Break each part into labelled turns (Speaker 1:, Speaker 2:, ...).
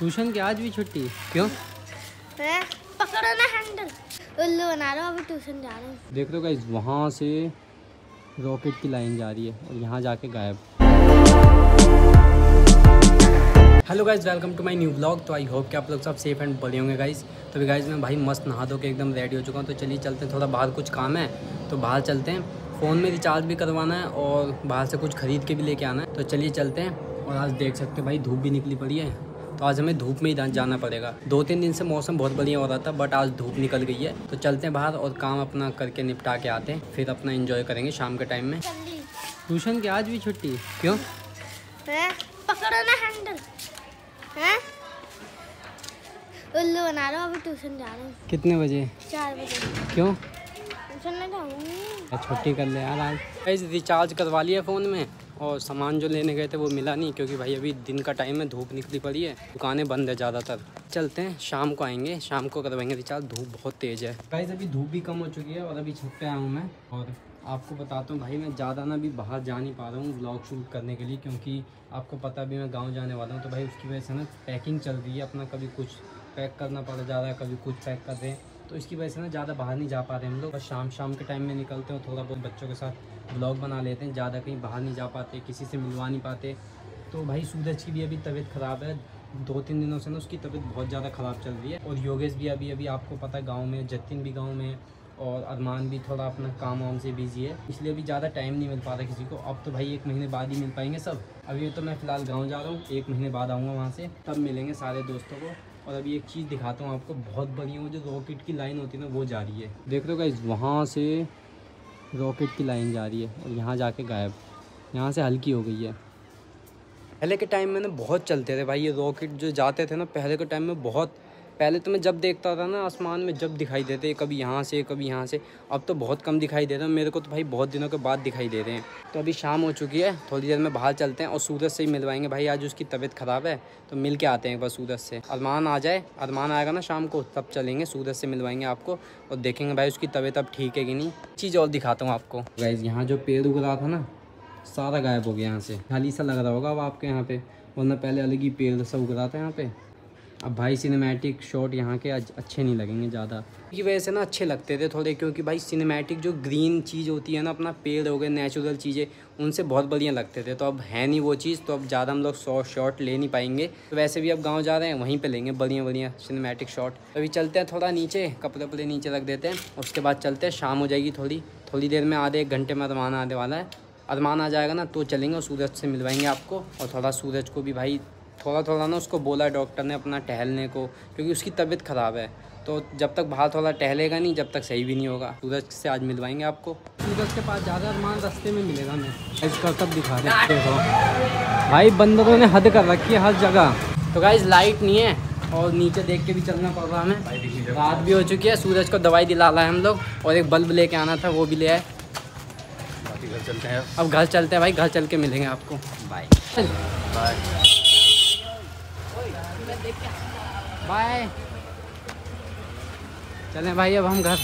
Speaker 1: Tuition की आज भी छुट्टी? क्यों?
Speaker 2: पकड़ो ना हैंडल। उल्लू बना रहा हूँ अभी ट्यूशन जा रहा हूँ।
Speaker 1: देख लो गाइस वहाँ से रॉकेट की लाइन जा रही है और यहाँ जाके गायब। Hello guys welcome to my new blog तो आई होप कि आप लोग सब सेफ़ एंड बढ़िया होंगे गाइज़ तो अभी गाइज़ मैं भाई मस्त नहा धो के एकदम रेडी हो चुका हूँ। तो चलिए चलते हैं थोड़ा बाहर कुछ काम है तो बाहर चलते हैं। फ़ोन में रिचार्ज भी करवाना है और बाहर से कुछ ख़रीद के भी लेके आना है। तो चलिए चलते हैं और आज देख सकते हैं भाई धूप भी निकली पड़ी है। तो आज हमें धूप में ही जाना पड़ेगा। दो तीन दिन से मौसम बहुत बढ़िया हो रहा था बट आज धूप निकल गई है। तो चलते हैं बाहर और काम अपना करके निपटा के आते हैं। फिर अपना इंजॉय करेंगे शाम के टाइम में। ट्यूशन की आज भी छुट्टी? क्यों?
Speaker 2: हैं? हैं? उल्लू बना रहा हूँ अभी ट्यूशन जा रहा हूँ।
Speaker 1: कितने बजे?
Speaker 2: चार बजे।
Speaker 1: क्यों?
Speaker 2: ट्यूशन नहीं जाऊँगी।
Speaker 1: छुट्टी कर ले यार आज। रिचार्ज करवा लिया फ़ोन में। और सामान जो लेने गए थे वो मिला नहीं, क्योंकि भाई अभी दिन का टाइम है, धूप निकली पड़ी है। दुकानें बंद है ज़्यादातर। चलते हैं, शाम को आएँगे। शाम को करवाएँगे रिचार्ज धूप बहुत तेज़ है। गाइस अभी धूप भी कम हो चुकी है और अभी छत पे आया हूँ मैं। और आपको बताता हूँ, भाई, मैं ज़्यादा ना भी बाहर जा नहीं पा रहा हूँ ब्लॉग शूट करने के लिए, क्योंकि आपको पता भी मैं गाँव जाने वाला हूँ। तो भाई, उसकी वजह से ना पैकिंग चल रही है। अपना कभी कुछ पैक करना पड़ जा रहा है, कभी कुछ पैक कर रहे हैं। तो इसकी वजह से ना ज़्यादा बाहर नहीं जा पा रहे हम लोग। बस शाम शाम के टाइम में निकलते हैं थोड़ा बहुत बच्चों के साथ ब्लॉग बना लेते हैं। ज़्यादा कहीं बाहर नहीं जा पाते, किसी से मिलवा नहीं पाते। तो भाई सूरज की भी अभी तबीयत ख़राब है। दो तीन दिनों से ना उसकी तबीयत बहुत ज़्यादा ख़राब चल रही है। और योगेश भी अभी अभी आपको पता है गाँव में जतिन भी गाँव में और अरमान भी थोड़ा अपना काम वाम से बिज़ी है। इसलिए अभी ज़्यादा टाइम नहीं मिल पा रहा किसी को। अब तो भाई एक महीने बाद ही मिल पाएँगे सब। अभी तो मैं फ़िलहाल गाँव जा रहा हूँ। एक महीने बाद आऊँगा वहाँ से। तब मिलेंगे सारे दोस्तों को। और अभी एक चीज़ दिखाता हूँ आपको, बहुत बढ़िया वो जो रॉकेट की लाइन होती है ना, वो जा रही है। देख लो गाइज़ वहाँ से रॉकेट की लाइन जा रही है और यहाँ जाके गायब। यहाँ से हल्की हो गई है। पहले के टाइम में ना बहुत चलते थे भाई, ये रॉकेट जो जाते थे ना, पहले के टाइम में बहुत पहले तो मैं जब देखता था ना, आसमान में जब दिखाई देते, कभी यहाँ से, कभी यहाँ से, अब तो बहुत कम दिखाई देता मेरे को तो भाई बहुत दिनों के बाद दिखाई दे रहे हैं। तो अभी शाम हो चुकी है, थोड़ी देर में बाहर चलते हैं और सूरज से ही मिलवाएँगे। भाई, आज उसकी तबीयत ख़राब है तो मिल के आते हैं बार सूरज से। अरमान आ जाए, अरमान आएगा ना शाम को, तब चलेंगे, सूरज से मिलवाएँगे आपको और देखेंगे भाई उसकी तबीयत अब ठीक है कि नहीं। चीज़ और दिखाता हूँ आपको। गाइज़ यहाँ जो पेड़ उग रहा था ना, सारा गायब हो गया यहाँ से। खाली सा लग रहा होगा अब आपके यहाँ पे, वरना पहले अलग ही पेड़ सा उग रहा था यहाँ पे। अब भाई सिनेमैटिक शॉट यहाँ के अच्छे नहीं लगेंगे ज़्यादा। की वजह से ना अच्छे लगते थे थोड़े, क्योंकि भाई सिनेमैटिक जो ग्रीन चीज़ होती है ना, अपना पेड़ हो गए नेचुरल चीज़ें, उनसे बहुत बढ़िया लगते थे। तो अब है नहीं वो चीज़ तो अब ज़्यादा हम लोग शॉर्ट शॉट ले नहीं पाएँगे। तो वैसे भी अब गाँव जा रहे हैं, वहीं पर लेंगे बढ़िया बढ़िया सिनेमैटिक शॉट अभी चलते हैं थोड़ा नीचे, कपड़े वपड़े नीचे रख देते हैं, उसके बाद चलते हैं, शाम हो जाएगी थोड़ी। थोड़ी देर में आधे एक घंटे में अरमान आने वाला है। अरमान आ जाएगा ना तो चलेंगे सूरज से मिलवाएँगे आपको, और थोड़ा सूरज को भी भाई थोड़ा थोड़ा ना उसको बोला डॉक्टर ने अपना टहलने को क्योंकि उसकी तबीयत ख़राब है। तो जब तक बाहर थोड़ा टहलेगा नहीं जब तक सही भी नहीं होगा। सूरज से आज मिलवाएँगे आपको। सूरज के पास ज़्यादा अरमान रास्ते में मिलेगा मैं इसका कब दिखा रहे देखो। भाई बंदरों ने हद कर रखी है हर जगह। तो गाइज़ लाइट नहीं है और नीचे देख के भी चलना पड़ रहा हमें। रात भी हो चुकी है सूरज को दवाई दिला रहा है हम लोग और एक बल्ब लेके आना था वो भी ले आए।
Speaker 3: घर चलते हैं
Speaker 1: अब। घर चलते हैं भाई घर चल के मिलेंगे आपको।
Speaker 3: Bye
Speaker 1: bye bye. चलें भाई, अब हम घर।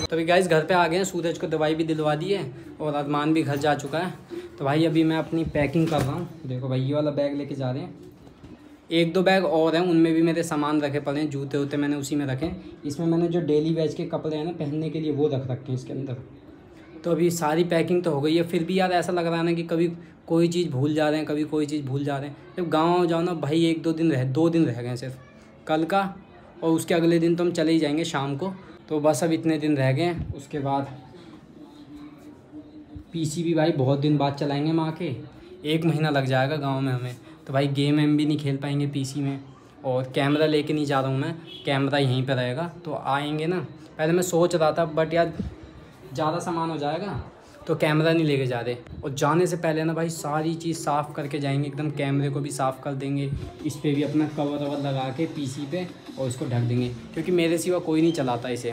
Speaker 1: तो अभी गाइस घर पे आ गए हैं, सूरज को दवाई भी दिलवा दी है और अरमान भी घर जा चुका है। तो भाई, अभी मैं अपनी पैकिंग कर रहा हूँ। देखो भाई, ये वाला बैग लेके जा रहे हैं। एक दो बैग और हैं, उनमें भी मेरे सामान रखे पड़े हैं जूते वूते मैंने उसी में रखे इसमें मैंने जो डेली वेज के कपड़े हैं ना, पहनने के लिए वो रख रखे हैं इसके अंदर। तो अभी सारी पैकिंग तो हो गई है। फिर भी यार ऐसा लग रहा है ना कि कभी कोई चीज़ भूल जा रहे हैं, कभी कोई चीज़ भूल जा रहे हैं। जब गाँव जाओ ना, भाई एक दो दिन रह, दो दिन रह गए सिर्फ़। कल का और उसके अगले दिन तो हम चले ही जाएँगे शाम को। तो बस अब इतने दिन रह गए हैं। उसके बाद पीसी भी भाई बहुत दिन बाद चलाएँगे माँ के एक महीना लग जाएगा गाँव में हमें। तो भाई गेम एम भी नहीं खेल पाएँगे पीसी में। और कैमरा लेके नहीं जा रहा हूँ मैं। कैमरा यहीं पर रहेगा। तो आएँगे ना। पहले मैं सोच रहा था बट यार ज़्यादा सामान हो जाएगा। तो कैमरा नहीं लेके जा रहे। और जाने से पहले ना भाई सारी चीज़ साफ़ करके जाएँगे, एकदम कैमरे को भी साफ़ कर देंगे। इस पर भी अपना कवर ववर लगा के पीसी पे और इसको ढक देंगे। क्योंकि मेरे सिवा कोई नहीं चलाता इसे।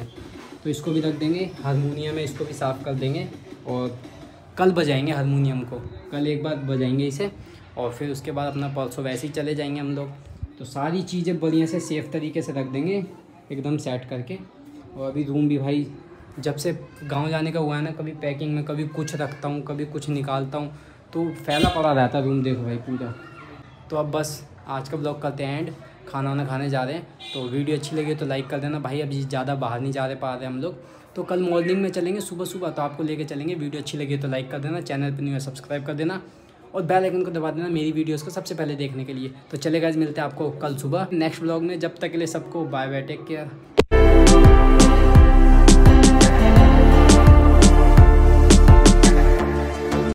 Speaker 1: तो इसको भी रख देंगे, हारमोनियम है इसको भी साफ़ कर देंगे और कल बजाएँगे हारमोनियम को। कल एक बार बजाएँगे इसे और फिर उसके बाद अपना परसों वैसे ही चले जाएँगे हम लोग। तो सारी चीज़ें बढ़िया से सेफ़ तरीके से रख देंगे, एकदम सेट करके। और अभी रूम भी भाई जब से गाँव जाने का हुआ है ना, कभी पैकिंग में, कभी कुछ रखता हूँ, कभी कुछ निकालता हूँ तो फैला पड़ा रहता है रूम देखो भाई पूरा। तो अब बस आज का ब्लॉग करते हैं एंड खाना वाना खाने जा रहे हैं तो वीडियो अच्छी लगी तो लाइक कर देना भाई, अभी ज़्यादा बाहर नहीं जा रहे, पा रहे हम लोग। तो कल मॉर्निंग में चलेंगे, सुबह सुबह तो आपको लेके चलेंगे वीडियो अच्छी लगी तो लाइक कर देना चैनल पर नहीं है सब्सक्राइब कर देना। और बेल आइकन को दबा देना मेरी वीडियोस को सबसे पहले देखने के लिए। तो चलेगा मिलते हैं आपको कल सुबह। नेक्स्ट ब्लॉग में, जब तक के लिए सबको बाय बाय टेक केयर